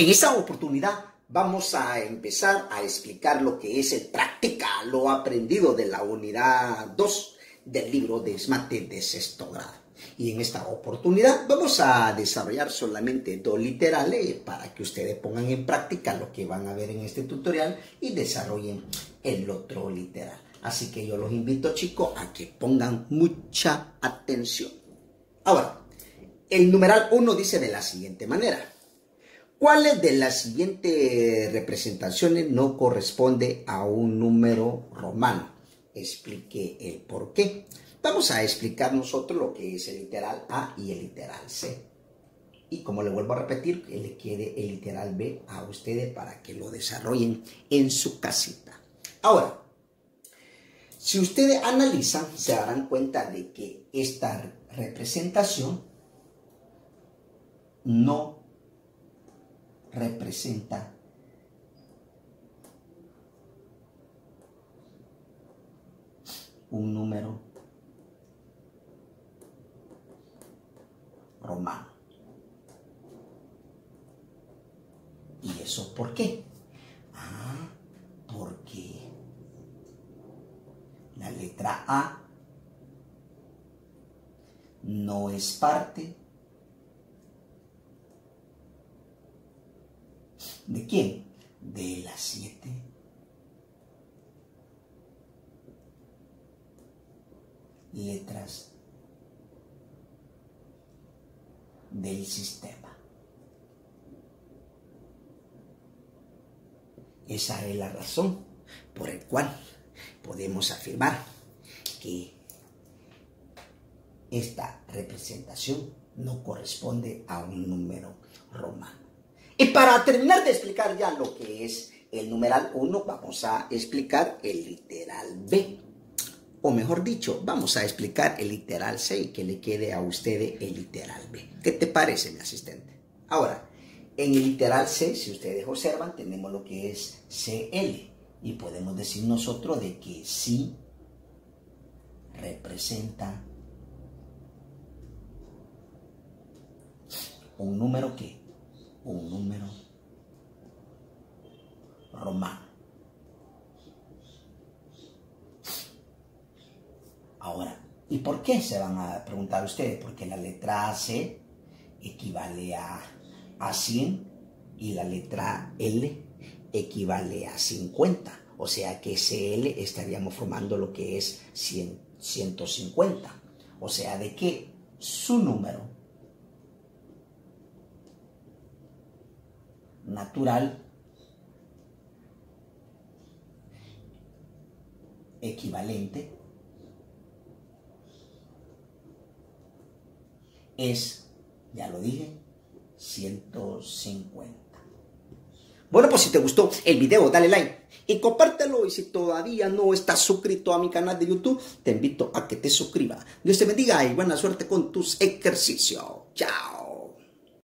En esta oportunidad vamos a empezar a explicar lo que es el práctica, lo aprendido de la unidad 2 del libro de SMATE de sexto grado. Y en esta oportunidad vamos a desarrollar solamente dos literales para que ustedes pongan en práctica lo que van a ver en este tutorial y desarrollen el otro literal. Así que yo los invito chicos a que pongan mucha atención. Ahora, el numeral 1 dice de la siguiente manera. ¿Cuáles de las siguientes representaciones no corresponde a un número romano? Explique el por qué. Vamos a explicar nosotros lo que es el literal A y el literal C. Y como le vuelvo a repetir, le quede el literal B a ustedes para que lo desarrollen en su casita. Ahora, si ustedes analizan, se darán cuenta de que esta representación no representa un número romano. ¿Y eso por qué? Ah, porque la letra A no es parte ¿De quién? De las siete. letras del sistema. Esa es la razón por la cual podemos afirmar que esta representación no corresponde a un número romano. Y para terminar de explicar ya lo que es el numeral 1, vamos a explicar el literal B. O mejor dicho, vamos a explicar el literal C y que le quede a ustedes el literal B. ¿Qué te parece, mi asistente? Ahora, en el literal C, si ustedes observan, tenemos lo que es CL. Y podemos decir nosotros de que sí representa un número que un número romano. Ahora, ¿y por qué se van a preguntar ustedes? Porque la letra C equivale a, a 100 y la letra L equivale a 50. O sea que CL estaríamos formando lo que es 100, 150. O sea, de que su número natural equivalente es, ya lo dije, 150. Bueno, pues si te gustó el video, dale like y compártelo. Y si todavía no estás suscrito a mi canal de YouTube, te invito a que te suscribas. Dios te bendiga y buena suerte con tus ejercicios. Chao.